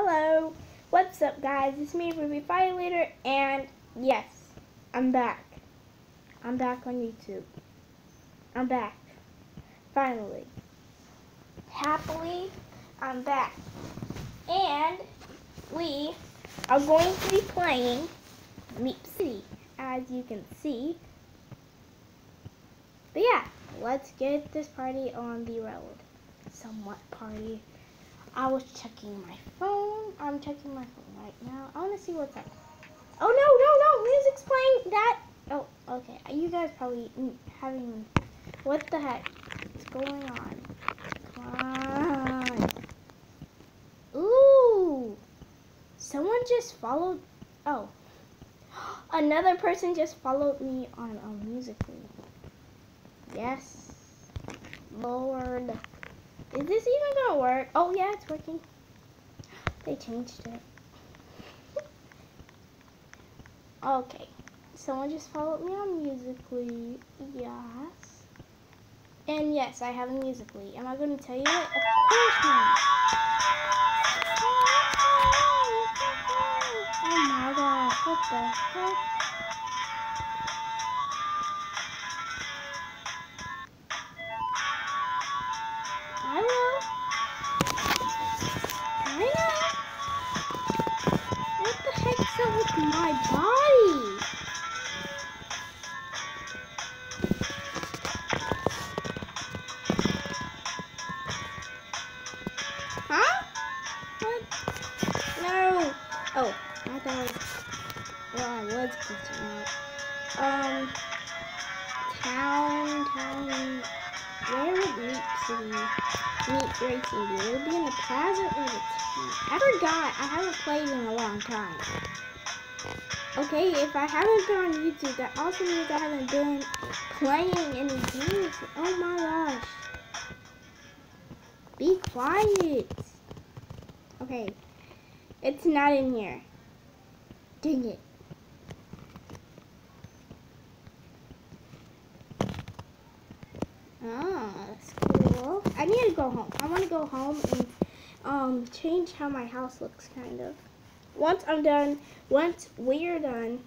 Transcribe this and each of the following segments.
Hello, what's up guys? It's me, Ruby Violator, and yes, I'm back. I'm back on YouTube. I'm back. Finally. Happily, I'm back. And we are going to be playing Meep City, as you can see. But yeah, let's get this party on the road. Somewhat party. I was checking my phone. I'm checking my phone right now. I want to see what's up. Oh no, no, no! Music's playing. That. Oh, okay. You guys probably having. What the heck is going on? Come on. Ooh. Someone just followed. Oh. Another person just followed me on a Musical.ly. Yes. Lord. Is this even gonna work? Oh yeah, it's working. They changed it. okay. Someone just followed me on Musical.ly. Yes. And yes, I have a Musical.ly. Am I gonna tell you it? Of course not. Oh my gosh, what the heck? Forgot. I haven't played in a long time. Okay, if I haven't been on YouTube, that also means I haven't been playing any games. Oh my gosh. Be quiet. Okay. It's not in here. Dang it. Ah, that's cool. I need to go home. I want to go home and um, change how my house looks, kind of once I'm done, once we're done,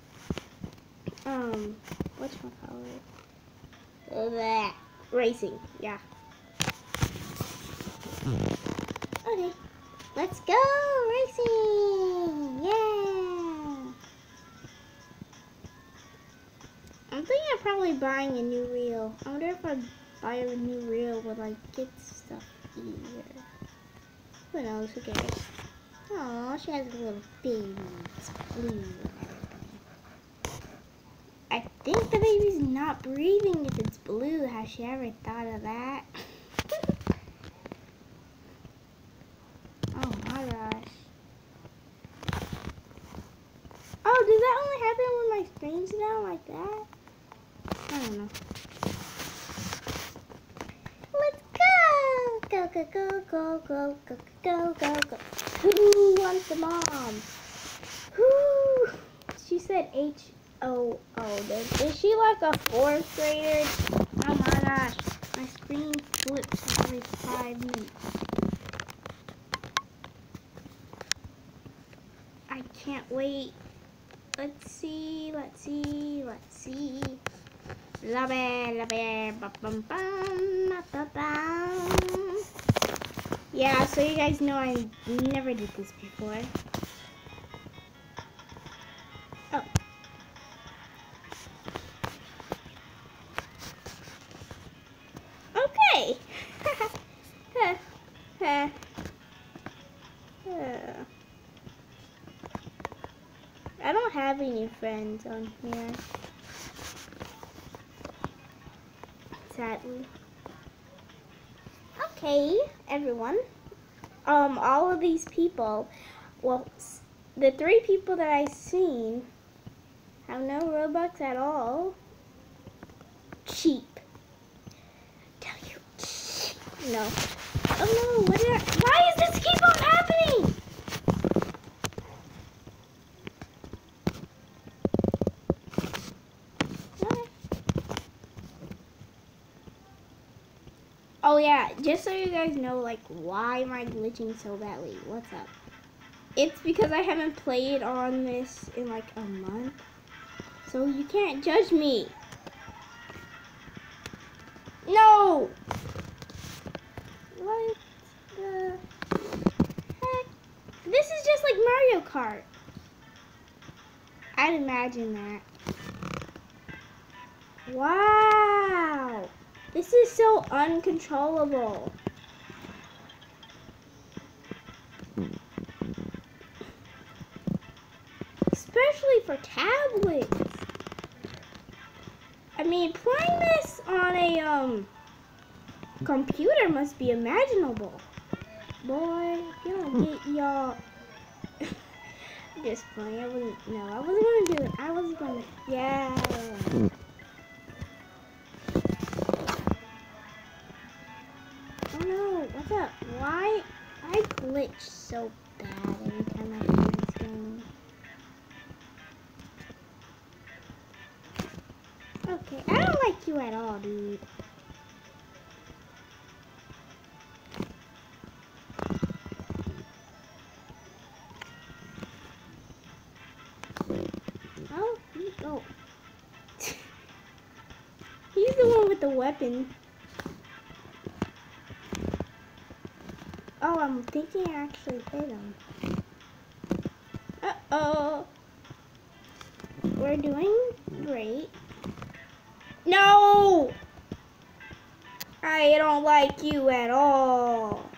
um, what's my color? That racing, yeah. Okay, let's go racing! Yeah! I'm thinking of probably buying a new reel. I wonder if I buy a new reel, would I get stuff easier? Who knows? Who cares? She has a little baby. It's blue I think the baby's not breathing if it's blue. Has she ever thought of that? oh my gosh. Oh, does that only happen when my screen's down like that? I don't know. Let's go! Go, go, go, go, go, go, go. Who wants the mom? Who? She said H O O. Is she like a fourth grader? Oh my gosh. My screen flips every five minutes. I can't wait. Let's see, let's see, let's see. Love it, love ba bum bum, ba ba bum. Yeah, so you guys know I never did this before. Oh. Okay. I don't have any friends on here. Sadly. Okay everyone. Um, all of these people, well, the three people that I've seen have no Robux at all. Cheap. Tell you. No. Oh no, what why is this keep on Oh yeah, just so you guys know, like, why am I glitching so badly? What's up? it's because I haven't played on this in like a month. So you can't judge me. No! What the heck? This is just like Mario Kart. I'd imagine that. Wow! This is so uncontrollable. Especially for tablets. I mean, playing this on a um computer must be imaginable. Boy, you don't get y'all. Just playing. I wasn't. No, I wasn't gonna do it. I wasn't gonna. Yeah. So bad every time I play this game. Okay, I don't like you at all, dude. Oh, he, oh. He's the one with the weapon. I'm thinking I actually hit him. Uh-oh. We're doing great. No! I don't like you at all.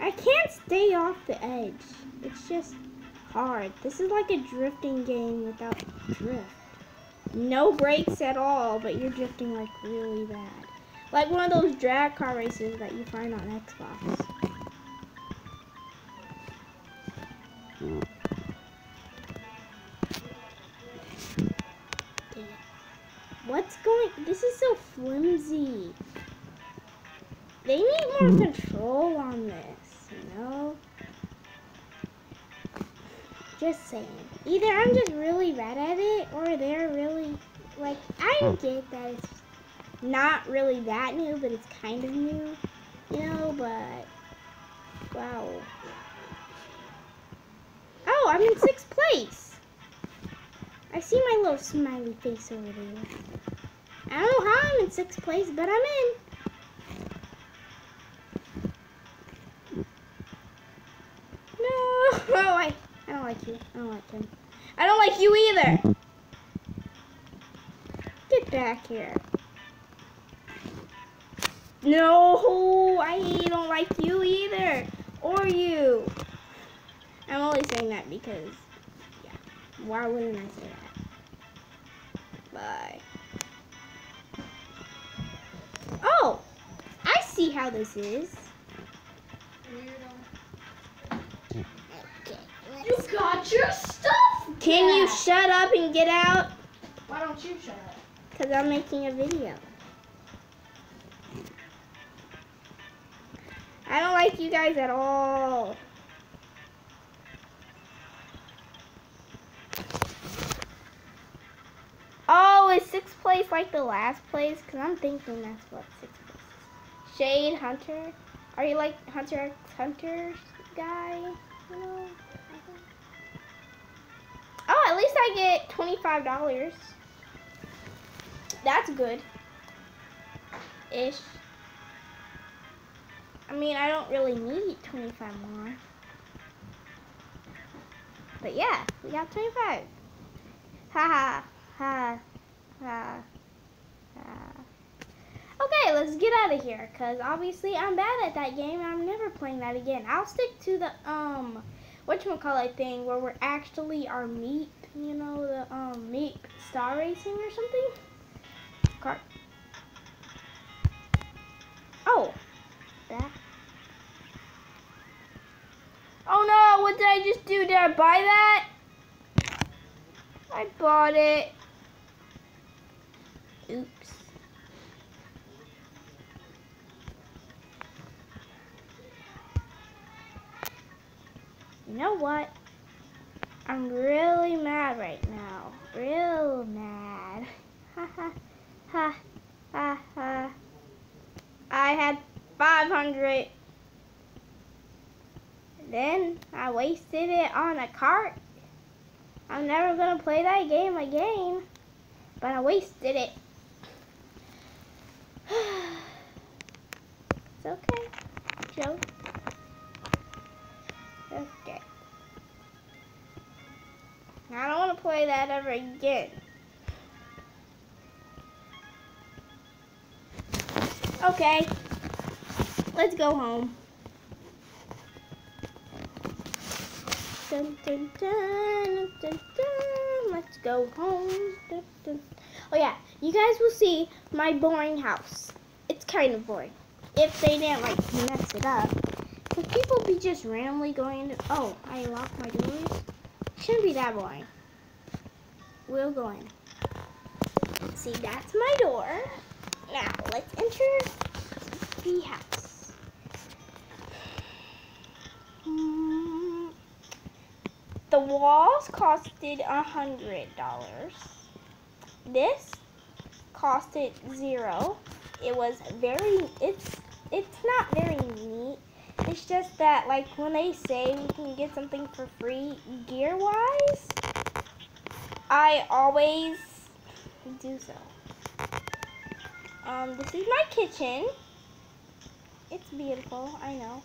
I can't stay off the edge. It's just hard. This is like a drifting game without drift. No brakes at all, but you're drifting like really bad. Like one of those drag car races that you find on Xbox. What's going this is so flimsy. They need more hmm. control on this, Just saying. Either I'm just really bad at it or they're really like I hmm. get that it's not really that new, but it's kind of new. You know, but wow. Oh, I'm in sixth place. I see my little smiley face over there. I don't know how I'm in sixth place, but I'm in. No, oh, I, like you. I don't like him. I don't like you either. Get back here. No, I don't like you either. Or you. I'm only saying that because, yeah. Why wouldn't I say that? Bye. Oh, I see how this is. Got your stuff. Can you shut up and get out? Why don't you shut up? Because I'm making a video. I don't like you guys at all. Oh, is sixth place like the last place? Because I'm thinking that's what sixth place is. Shade Hunter. Are you like Hunter x Hunter guy? You know? Oh, at least I get $25. That's good. Ish. I mean, I don't really need 25 more. But yeah, we got 25. Ha ha ha ha ha. Okay, let's get out of here because obviously I'm bad at that game and I'm never playing that again. I'll stick to the um whatchamacallit thing where we're actually our meat, you know, the um meat star racing or something. Car Oh. That. Oh no, what did I just do? Did I buy that? I bought it. Oops. You know what? I'm really mad right now. Real mad. Ha, ha, ha. ha ha. I had 500. Then I wasted it on a cart. I'm never going to play that game again. But I wasted it. it's okay, Joe. Play that ever again. Okay. Let's go home. Dun, dun, dun, Let's go home. Oh yeah, you guys will see my boring house. It's kind of boring. If they didn't like mess it up. Because people be just randomly going oh, I locked my doors. Shouldn't be that boring. We'll go in. See, that's my door. Now, let's enter the house. Hmm. The walls costed a hundred dollars. This costed zero. It was very, it's, it's not very neat. It's just that, like, when they say we can get something for free, gear-wise, I always do so. Um, this is my kitchen. It's beautiful, I know.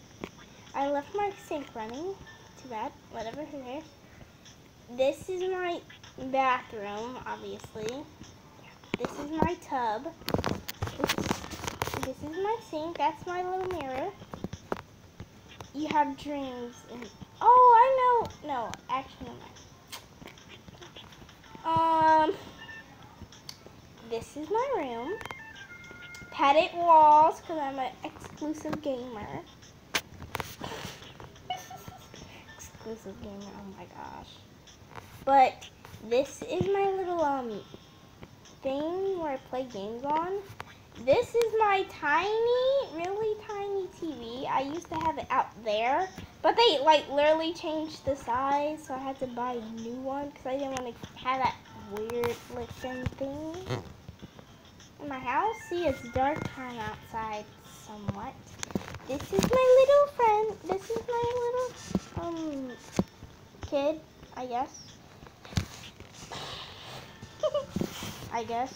I left my sink running. Too bad. Whatever, who cares? This is my bathroom, obviously. This is my tub. This, is my sink. That's my little mirror. You have dreams. And, oh, I know. This is my room padded walls because I'm an exclusive gamer. exclusive gamer, oh my gosh. But this is my little um thing where I play games on. This is my tiny, really tiny TV. I used to have it out there, but they like literally changed the size, so I had to buy a new one because I didn't want to have that weird looking thing in my house. See, it's dark time outside somewhat. This is my little friend. This is my little um kid, I guess. I guess.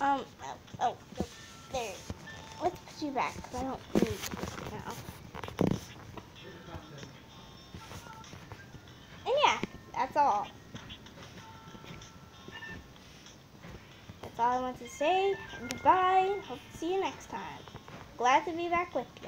Um, oh, oh, there. Let's put you back, because I don't need to say. Goodbye. Hope to see you next time. Glad to be back with you.